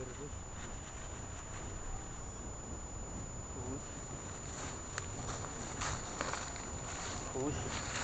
내려줘. 오씨. 오씨.